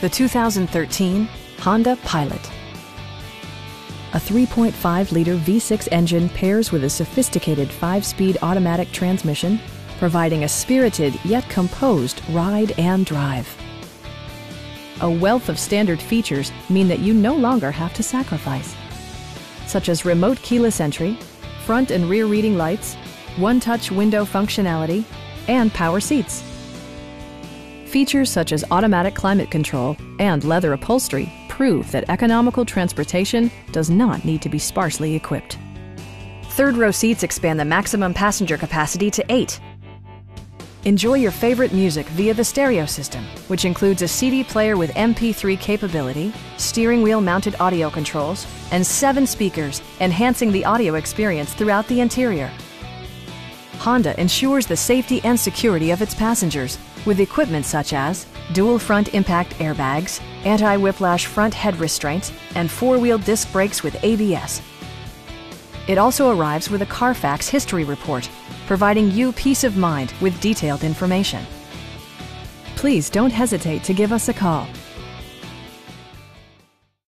the 2013 Honda Pilot. A 3.5-liter V6 engine pairs with a sophisticated 5-speed automatic transmission, providing a spirited yet composed ride and drive. A wealth of standard features mean that you no longer have to sacrifice, such as remote keyless entry, front and rear reading lights, one-touch window functionality, and power seats. Features such as automatic climate control and leather upholstery prove that economical transportation does not need to be sparsely equipped. Third row seats expand the maximum passenger capacity to eight. Enjoy your favorite music via the stereo system, which includes a CD player with MP3 capability, steering wheel mounted audio controls, and seven speakers, enhancing the audio experience throughout the interior. Honda ensures the safety and security of its passengers with equipment such as dual front impact airbags, anti-whiplash front head restraints, and four-wheel disc brakes with ABS. It also arrives with a Carfax history report, providing you peace of mind with detailed information. Please don't hesitate to give us a call